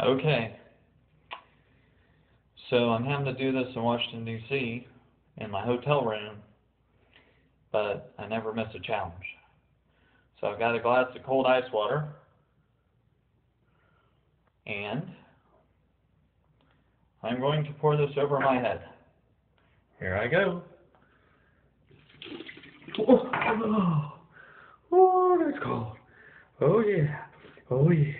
Okay. So I'm having to do this in Washington, D.C. in my hotel room, but I never miss a challenge. So I've got a glass of cold ice water, and I'm going to pour this over my head. Here I go. Oh, oh, oh that's cold. Oh yeah. Oh yeah.